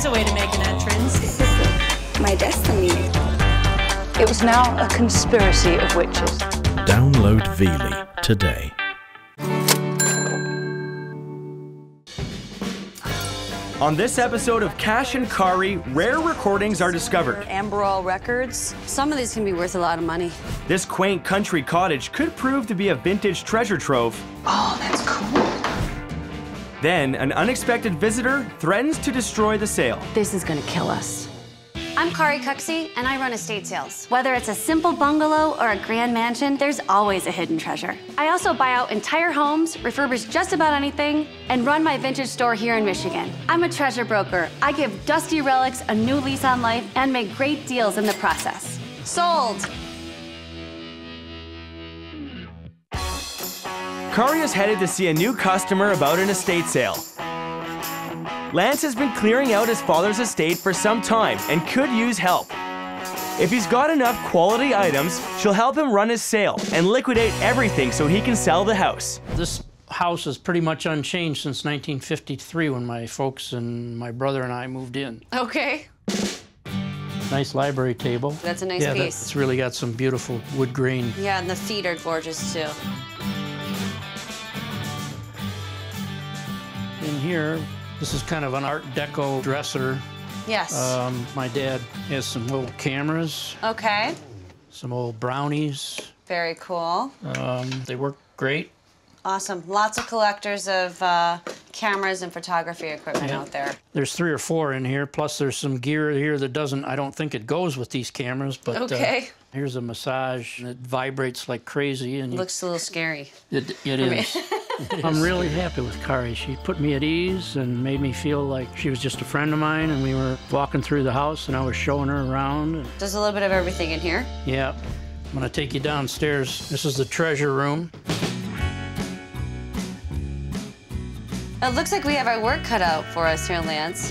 There's a way to make an entrance. My destiny. It was now a conspiracy of witches. Download Veely today. On this episode of Cash and Cari, rare recordings are discovered. Amberol Records. Some of these can be worth a lot of money. This quaint country cottage could prove to be a vintage treasure trove. Oh, that's cool. Then, an unexpected visitor threatens to destroy the sale. This is gonna kill us. I'm Cari Cucksey, and I run estate sales. Whether it's a simple bungalow or a grand mansion, there's always a hidden treasure. I also buy out entire homes, refurbish just about anything, and run my vintage store here in Michigan. I'm a treasure broker. I give dusty relics a new lease on life and make great deals in the process. Sold! Cari is headed to see a new customer about an estate sale. Lance has been clearing out his father's estate for some time and could use help. If he's got enough quality items, she'll help him run his sale and liquidate everything so he can sell the house. This house is pretty much unchanged since 1953 when my folks and my brother and I moved in. Okay. Nice library table. That's a nice yeah, piece. It's really got some beautiful wood grain. Yeah, and the feet are gorgeous too. In here, this is kind of an Art Deco dresser. Yes. Um, my dad has some old cameras, okay. some old brownies. Very cool. Um, they work great. Awesome. Lots of collectors of uh, cameras and photography equipment Yeah. out there. There's three or four in here, plus there's some gear here that doesn't, I don't think it goes with these cameras, but Okay. uh, here's a massage it vibrates like crazy. and you- Looks a little scary. It, it is. I'm really happy with Cari. She put me at ease and made me feel like she was just a friend of mine. And we were walking through the house, and I was showing her around. And, There's a little bit of everything in here. yeah, I'm gonna take you downstairs. This is the treasure room. It looks like we have our work cut out for us here, in Lance.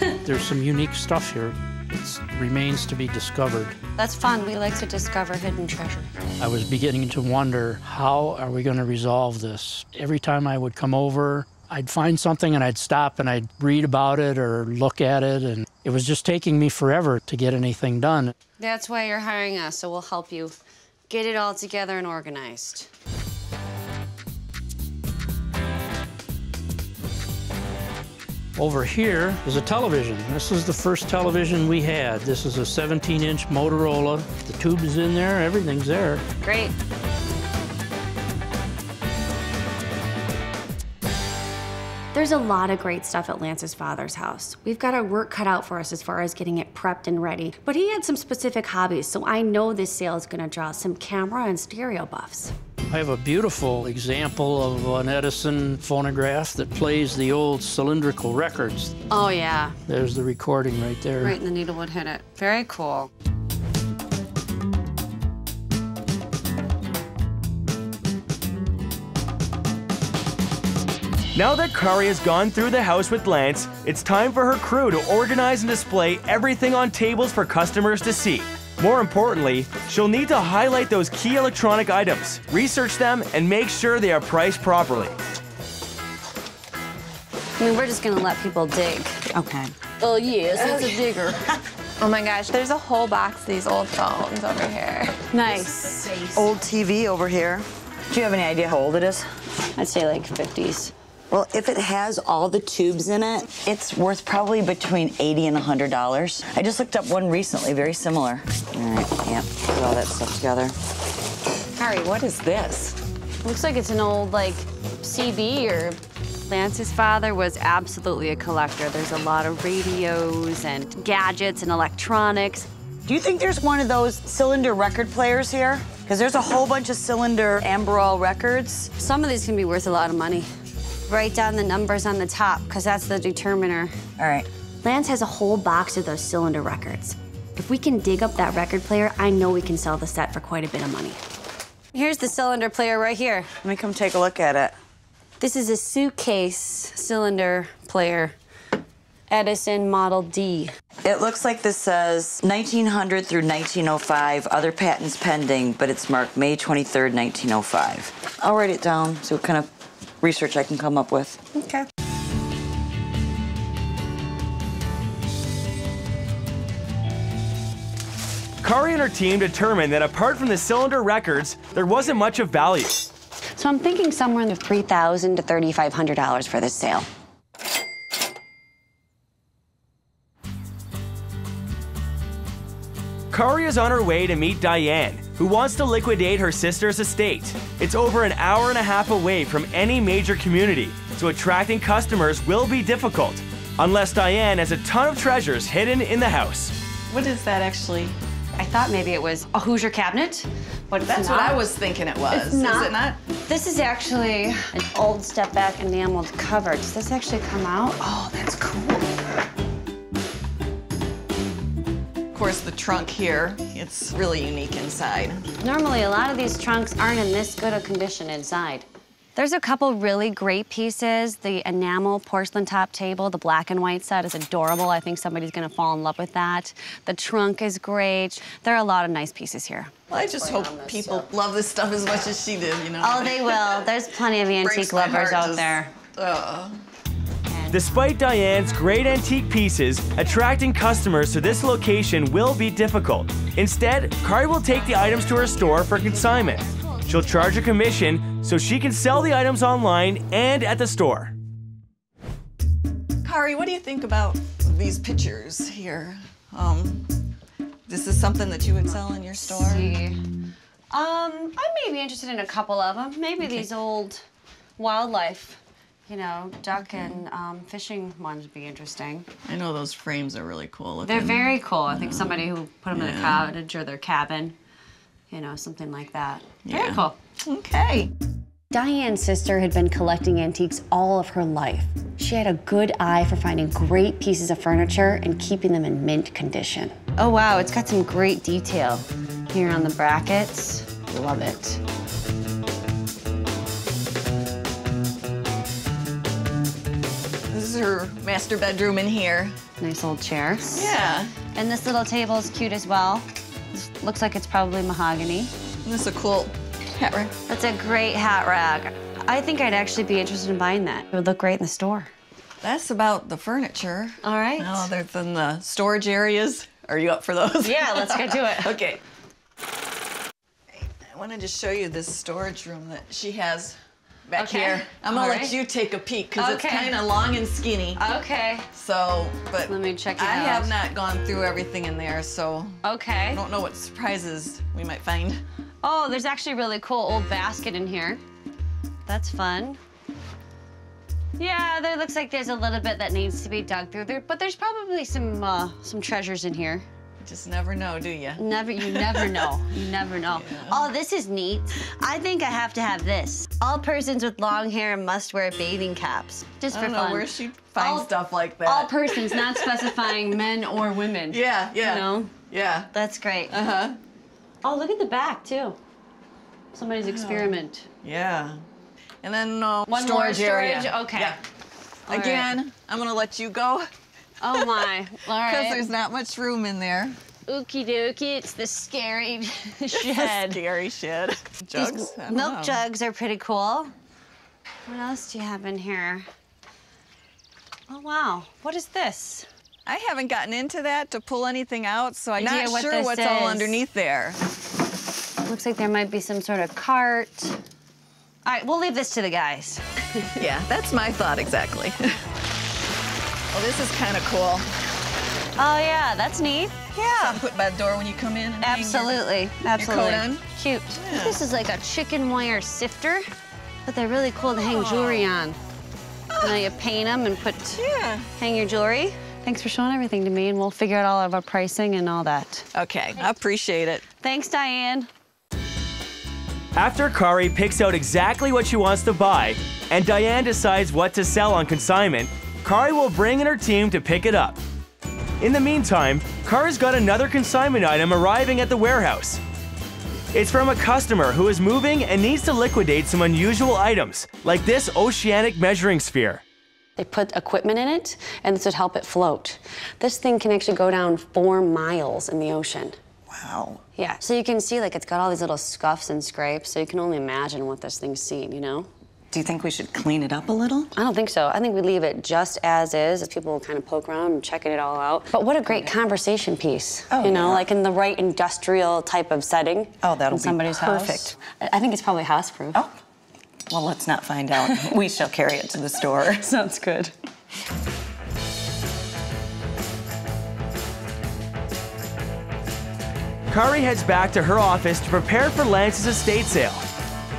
There's some unique stuff here. It remains to be discovered. That's fun. We like to discover hidden treasure. I was beginning to wonder how are we going to resolve this? Every time I would come over, I'd find something and I'd stop and I'd read about it or look at it, and it was just taking me forever to get anything done. That's why you're hiring us, so we'll help you get it all together and organized. Over here is a television. This is the first television we had. This is a 17 inch Motorola. The tube is in there, everything's there. Great. There's a lot of great stuff at Lance's father's house. We've got our work cut out for us as far as getting it prepped and ready. But he had some specific hobbies, so I know this sale is gonna draw some camera and stereo buffs. I have a beautiful example of an Edison phonograph that plays the old cylindrical records. Oh, yeah. There's the recording right there. Right in the needle would hit it. Very cool. Now that Cari has gone through the house with Lance, it's time for her crew to organize and display everything on tables for customers to see. More importantly, she'll need to highlight those key electronic items, research them, and make sure they are priced properly. I mean, we're just gonna let people dig. Okay. Oh, yes, it's a digger. Oh my gosh, there's a whole box of these old phones over here. nice. Old TV over here. Do you have any idea how old it is? I'd say like 50s. Well, if it has all the tubes in it, it's worth probably between 80 and $100. I just looked up one recently, very similar. All right, yep, put all that stuff together. Harry, what is this? Looks like it's an old, like, CB or. Lance's father was absolutely a collector. There's a lot of radios and gadgets and electronics. Do you think there's one of those cylinder record players here? Because there's a whole bunch of cylinder Amberol records. Some of these can be worth a lot of money. Write down the numbers on the top, because that's the determiner. All right. Lance has a whole box of those cylinder records. If we can dig up that record player, I know we can sell the set for quite a bit of money. Here's the cylinder player right here. Let me come take a look at it. This is a suitcase cylinder player. Edison Model D. It looks like this says 1900 through 1905, other patents pending, but it's marked May 23rd, 1905. I'll write it down, so what kind of research I can come up with. Okay. Cari and her team determined that apart from the cylinder records, there wasn't much of value. So I'm thinking somewhere in the 3000 to $3,500 for this sale. Cari is on her way to meet Diane, who wants to liquidate her sister's estate. It's over an hour and a half away from any major community, so attracting customers will be difficult, unless Diane has a ton of treasures hidden in the house. What is that actually? I thought maybe it was a Hoosier cabinet, but That's not. what I was thinking it was. It's not. Is it not? This is actually an old step back enameled cover. Does this actually come out? Oh, that's cool. Course, the trunk here, it's really unique inside. Normally, a lot of these trunks aren't in this good a condition inside. There's a couple really great pieces. The enamel porcelain top table, the black and white set is adorable. I think somebody's gonna fall in love with that. The trunk is great. There are a lot of nice pieces here. Well, I just hope people love this stuff as much as she did, you know? Oh, they will. There's plenty of antique lovers out just- there. Ugh. Despite Diane's great antique pieces, attracting customers to this location will be difficult. Instead, Cari will take the items to her store for consignment. She'll charge a commission so she can sell the items online and at the store. Cari, what do you think about these pictures here? Um, this is something that you would sell in your store? See. Um, I may be interested in a couple of them. Maybe these old wildlife, you know, duck and um, fishing ones would be interesting. I know those frames are really cool looking. They're very cool. I think somebody who put them in a cottage or their cabin, you know, something like that. Very cool. Okay. Diane's sister had been collecting antiques all of her life. She had a good eye for finding great pieces of furniture and keeping them in mint condition. Oh wow, it's got some great detail here on the brackets. Love it. Her master bedroom in here. Nice old chair. Yeah. And this little table is cute as well. This looks like it's probably mahogany. And this is a cool hat rack. That's a great hat rack. I think I'd actually be interested in buying that. It would look great in the store. That's about the furniture. All right. Oh, now, there's in the storage areas. Are you up for those? Yeah, let's get to it. okay. I want to just show you this storage room that she has back Okay. here. I'm gonna All let right. you take a peek because it's kind of long and skinny. Okay. So, but Let me check it I out. have not gone through everything in there, so okay. I don't know what surprises we might find. Oh, there's actually a really cool old basket in here. That's fun. Yeah, there looks like there's a little bit that needs to be dug through there, but there's probably some uh, some treasures in here. You just never know, do you? Never, you never know. You never know. Oh, this is neat. I think I have to have this. All persons with long hair must wear bathing caps, just I for don't know fun. where she finds All- stuff like that. All persons, not specifying men or women. yeah, yeah. You know, Yeah. that's great. Uh huh. Oh, look at the back too. Somebody's experiment. Yeah. And then uh, One more storage area. storage? Okay. Yeah. All right. Again, I'm gonna let you go Oh my. All because there's not much room in there. Ookie dookie, it's the scary Shed. Scary shed. These Jugs. Don't milk know. jugs are pretty cool. What else do you have in here? Oh wow, what is this? I haven't gotten into that to pull anything out, so I'm Idea not what sure what's all underneath there. Looks like there might be some sort of cart. All right, we'll leave this to the guys. yeah, that's my thought exactly. well, this is kind of cool. Oh yeah, that's neat. Yeah. Put by the door when you come in. And hang your- Absolutely, absolutely. Cute. Yeah. This is like a chicken wire sifter, but they're really cool to hang Oh. jewelry on. Now you paint them and put Yeah. hang your jewelry. Thanks for showing everything to me, and we'll figure out all of our pricing and all that. Okay, I appreciate it. Thanks, Diane. After Cari picks out exactly what she wants to buy, and Diane decides what to sell on consignment, Cari will bring in her team to pick it up. In the meantime, Cari's got another consignment item arriving at the warehouse. It's from a customer who is moving and needs to liquidate some unusual items, like this oceanic measuring sphere. They put equipment in it, and this would help it float. This thing can actually go down four miles in the ocean. Wow. Yeah, so you can see like it's got all these little scuffs and scrapes, so you can only imagine what this thing's seen, you know? Do you think we should clean it up a little? I don't think so. I think we leave it just as is, as people kind of poke around and checking it all out. But what a great conversation piece. Oh, you know, yeah. like in the right industrial type of setting. Oh, that'll in be somebody's perfect. house. I I think it's probably house proof. Oh, well, let's not find out. we shall carry it to the store. sounds good. Cari heads back to her office to prepare for Lance's estate sale.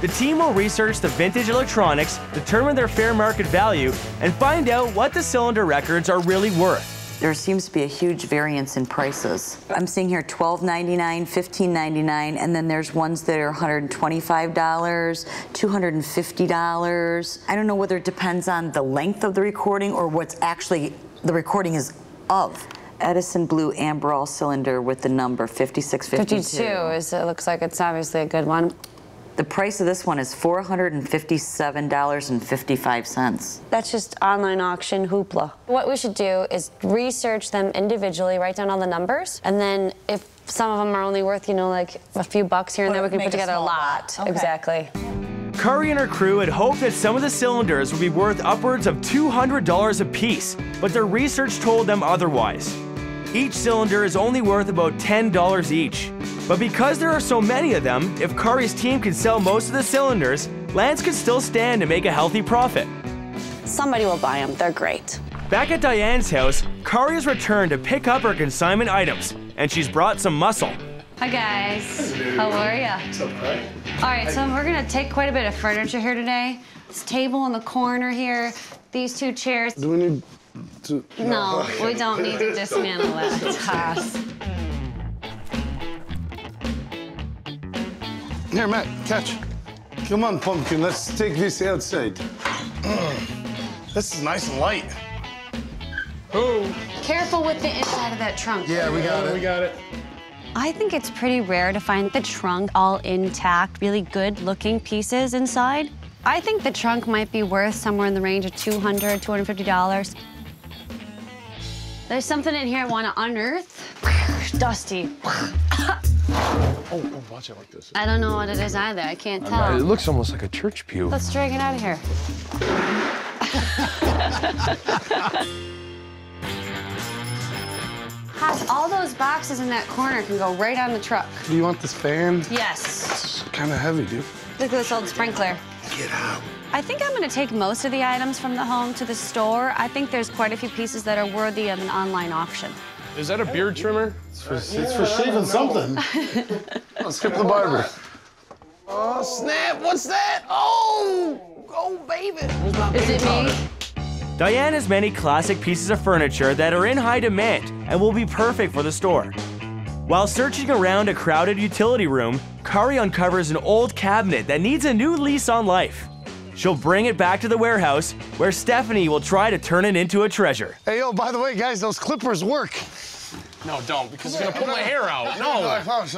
The team will research the vintage electronics, determine their fair market value, and find out what the cylinder records are really worth. There seems to be a huge variance in prices. I'm seeing here $12.99, $15.99, and then there's ones that are $125, $250. I don't know whether it depends on the length of the recording or what's actually the recording is of. Edison Blue Amberol cylinder with the number 5652. 52 is, it looks like it's obviously a good one. The price of this one is $457.55. That's just online auction hoopla. What we should do is research them individually, write down all the numbers, and then if some of them are only worth, you know, like a few bucks here and there, we can put together a small lot. lot. Okay. Exactly. Curry and her crew had hoped that some of the cylinders would be worth upwards of $200 a piece, but their research told them otherwise. Each cylinder is only worth about $10 each. But because there are so many of them, if Cari's team can sell most of the cylinders, Lance could still stand to make a healthy profit. Somebody will buy them. They're great. Back at Diane's house, Cari has returned to pick up her consignment items, and she's brought some muscle. Hi guys. How are ya? What's up, All right, so we're gonna take quite a bit of furniture here today. This table in the corner here, these two chairs. Do we need to? No, we don't need to dismantle that. Toss. Here, Matt, catch. Come on, pumpkin. Let's take this outside. Mm. This is nice and light. Oh. Careful with the inside of that trunk. Yeah, we got it. We got it. I think it's pretty rare to find the trunk all intact, really good looking pieces inside. I think the trunk might be worth somewhere in the range of $200, $250. There's something in here I want to unearth. Dusty. Oh, oh, watch it like this. I don't know what it is either. I can't tell. It looks almost like a church pew. Let's drag it out of here. Gosh, all those boxes in that corner can go right on the truck. Do you want this fan? Yes. It's Kind of heavy, dude. Look at this old sprinkler. Get out. I think I'm going to take most of the items from the home to the store. I think there's quite a few pieces that are worthy of an online auction. Is that a beard trimmer? It's for, it's for shaving something. Let's skip the barber. Oh, snap. What's that? Oh, oh, baby. Is it me? Diane has many classic pieces of furniture that are in high demand and will be perfect for the store. While searching around a crowded utility room, Cari uncovers an old cabinet that needs a new lease on life. She'll bring it back to the warehouse, where Stephanie will try to turn it into a treasure. Hey, yo, by the way, guys, those clippers work. No, don't, because it's gonna pull my hair out. No,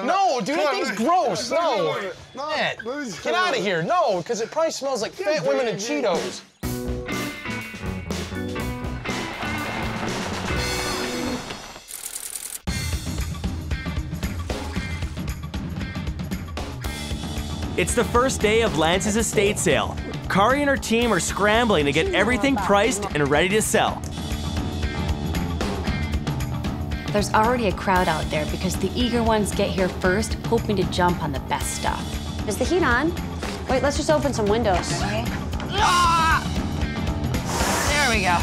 No, no, dude, that thing's gross. No, No, Matt, let me just- get out of here. No, because it probably smells like fat women and Cheetos. It's the first day of Lance's estate sale. Cari and her team are scrambling to get everything priced and ready to sell. There's already a crowd out there because the eager ones get here first, hoping to jump on the best stuff. Is the heat on? Wait, let's just open some windows. Ah! There we go.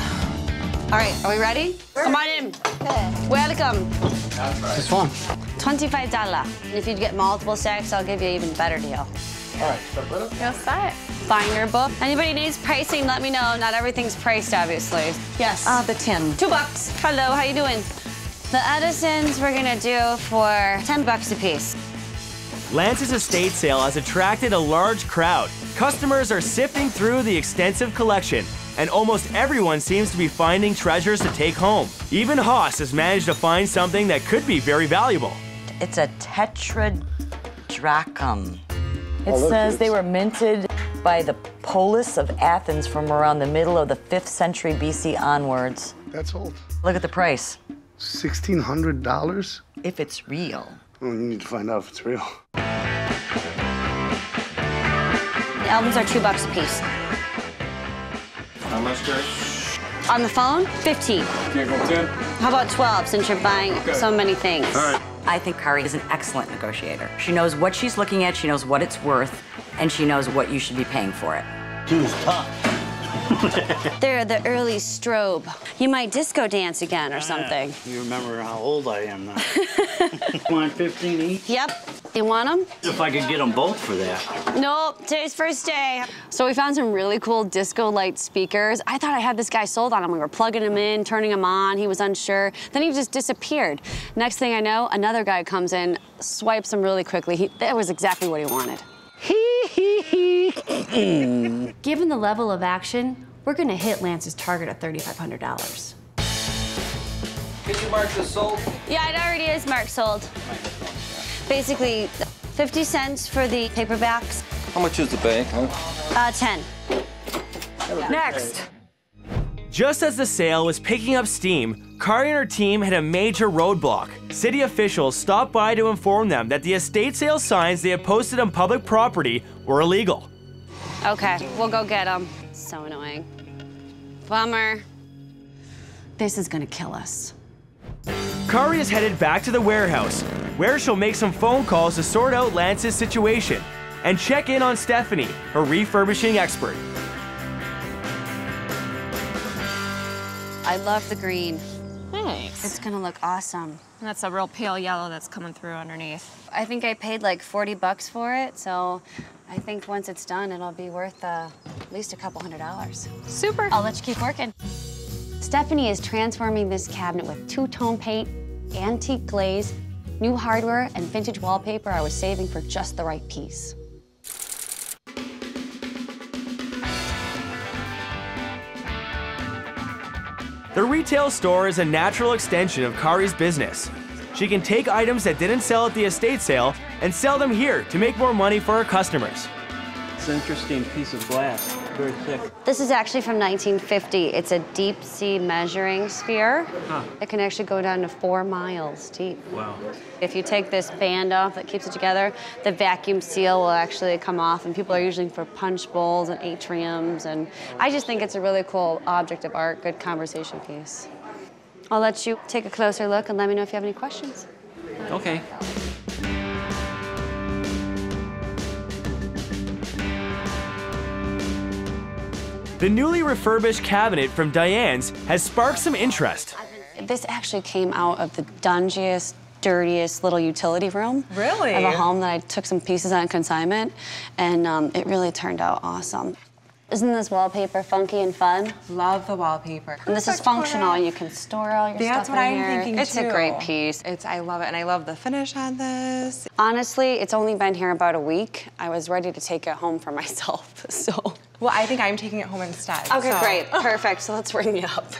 All right, are we ready? Come on in. Welcome. It's fun. $25. And if you get multiple stacks, I'll give you an even better deal. All right, You'll set. Binder book. Anybody needs pricing, let me know. Not everything's priced, obviously. Yes. Uh, the tin. Two bucks. Hello, how you doing? The Edisons we're gonna do for 10 bucks a piece. Lance's estate sale has attracted a large crowd. Customers are sifting through the extensive collection, and almost everyone seems to be finding treasures to take home. Even Haas has managed to find something that could be very valuable. It's a tetradrachm. It look, says they were minted by the polis of Athens from around the middle of the 5th century BC onwards. That's old. Look at the price. $1,600? If it's real. Well, you need to find out if it's real. The albums are two bucks a piece. How much, Jerry? On the phone, 15. Can't go 10? How about 12 since you're buying so many things? All right. I think Cari is an excellent negotiator. She knows what she's looking at, she knows what it's worth, and she knows what you should be paying for it. She was tough. They're the early strobe. You might disco dance again or ah, something. You remember how old I am now. Want 15 each? Yep. You want them? If I could get them both for that. Nope, today's first day. So we found some really cool disco light speakers. I thought I had this guy sold on them. We were plugging him in, turning him on. He was unsure. Then he just disappeared. Next thing I know, another guy comes in, swipes them really quickly. He, that was exactly what he wanted. Given the level of action, we're gonna hit Lance's target of $3,500. Can you mark this sold? Yeah, it already is marked sold. Basically, 50 cents for the paperbacks, How much is the bag, huh? uh, 10. Next. Just as the sale was picking up steam, Cari and her team hit a major roadblock. City officials stopped by to inform them that the estate sale signs they had posted on public property were illegal. Okay, we'll go get them. So annoying. Bummer. This is gonna kill us. Cari is headed back to the warehouse, where she'll make some phone calls to sort out Lance's situation and check in on Stephanie, her refurbishing expert. I love the green. Thanks. It's gonna look awesome. That's a real pale yellow that's coming through underneath. I think I paid like 40 bucks for it, so I think once it's done, it'll be worth uh, at least a couple hundred dollars. Super. I'll let you keep working. Stephanie is transforming this cabinet with two-tone paint, antique glaze, new hardware, and vintage wallpaper I was saving for just the right piece. The retail store is a natural extension of Cari's business. She can take items that didn't sell at the estate sale and sell them here to make more money for her customers. It's an interesting piece of glass. Very thick. This is actually from 1950. It's a deep sea measuring sphere. Huh. It can actually go down to four miles deep. Wow. If you take this band off that keeps it together, the vacuum seal will actually come off, and people are using for punch bowls and atriums. And I just think it's a really cool object of art, good conversation piece. I'll let you take a closer look and let me know if you have any questions. Okay. The newly refurbished cabinet from Diane's has sparked some interest. This actually came out of the dungiest, dirtiest little utility room. Really? Of a home that I took some pieces on consignment, and um, it really turned out awesome. Isn't this wallpaper funky and fun? Love the wallpaper. And this is functional. You can store all your That's stuff what in I'm here. thinking It's too. a great piece. It's I love it, and I love the finish on this. Honestly, it's only been here about a week. I was ready to take it home for myself, so. Well, I think I'm taking it home instead. Okay, so- great, perfect. So let's ring it up.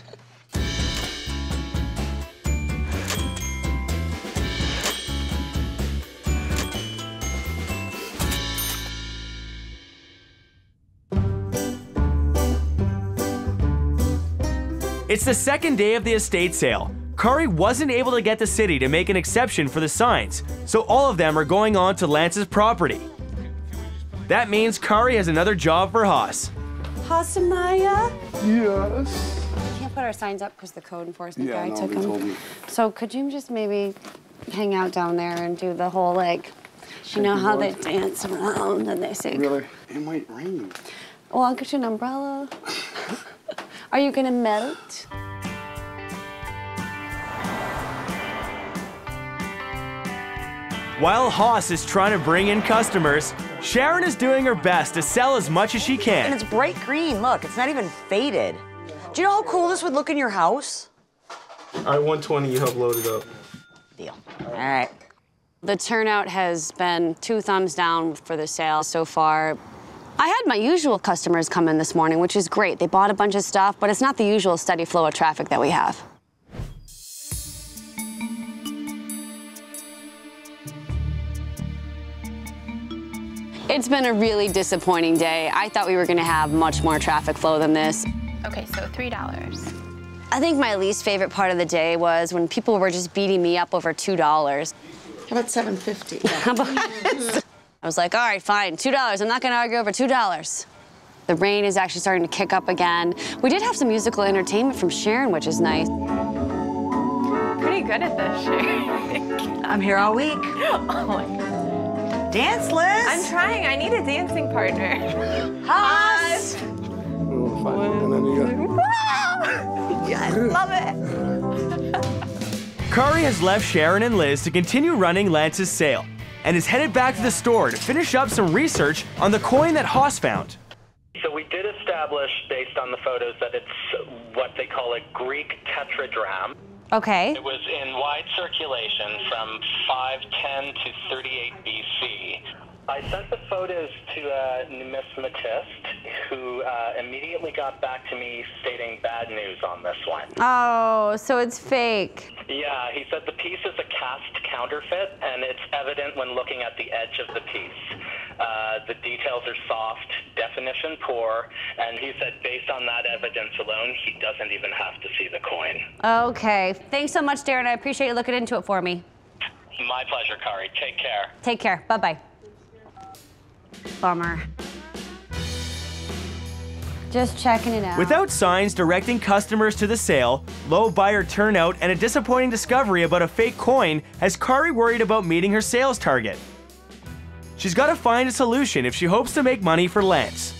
It's the second day of the estate sale. Curry wasn't able to get the city to make an exception for the signs, so all of them are going on to Lance's property. That means Cari has another job for Haas. Hasamaya? Yes. We Can't put our signs up because the code enforcement Yeah, guy no, took they them. told me. So could you just maybe hang out down there and do the whole like, you know how they dance around and they sing. Really? It might rain. Well, I'll get you an umbrella. Are you gonna melt? While Haas is trying to bring in customers, Sharon is doing her best to sell as much as she can. And it's bright green. Look, it's not even faded. Do you know how cool this would look in your house? All right, 120, you help load it up. Deal. All right. The turnout has been two thumbs down for the sale so far. I had my usual customers come in this morning, which is great. They bought a bunch of stuff, but it's not the usual steady flow of traffic that we have. It's been a really disappointing day. I thought we were gonna have much more traffic flow than this. Okay, so three dollars. I think my least favorite part of the day was when people were just beating me up over $2. How about 750? I was like, all right, fine, $2. I'm not gonna argue over $2. The rain is actually starting to kick up again. We did have some musical entertainment from Sharon, which is nice. Pretty good at this, Sharon. I'm here all week. oh my God. Dance, Liz. I'm trying. I need a dancing partner. Haas. And then you yes, love it. Cari has left Sharon and Liz to continue running Lance's sale and is headed back to the store to finish up some research on the coin that Haas found. So we did establish, based on the photos, that it's what they call a Greek tetradrachm. Okay. It was in wide circulation from 510 to 38 BC. I sent the photos to a numismatist who uh, immediately got back to me stating bad news on this one. Oh, so it's fake. Yeah, he said the piece is a cast counterfeit, and it's evident when looking at the edge of the piece. Uh, the details are soft, definition poor, and he said based on that evidence alone, he doesn't even have to see the coin. Okay. Thanks so much, Darren. I appreciate you looking into it for me. My pleasure, Cari. Take care. Take care. Bye bye. Bummer. Just checking it out. Without signs directing customers to the sale, low buyer turnout, and a disappointing discovery about a fake coin has Cari worried about meeting her sales target. She's got to find a solution if she hopes to make money for Lance.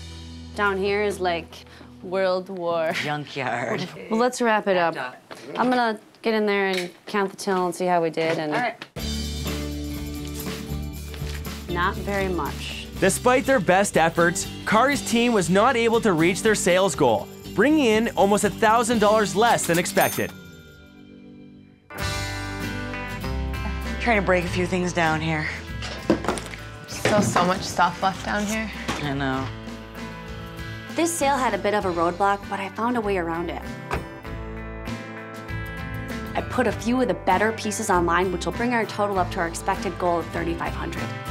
Down here is like World War. Junkyard. Well, let's wrap it up. I'm gonna get in there and count the till and see how we did. And All right. not very much. Despite their best efforts, Cari's team was not able to reach their sales goal, bringing in almost $1,000 less than expected. Trying to break a few things down here. Still so much stuff left down here. I know. This sale had a bit of a roadblock, but I found a way around it. I put a few of the better pieces online, which will bring our total up to our expected goal of 3,500.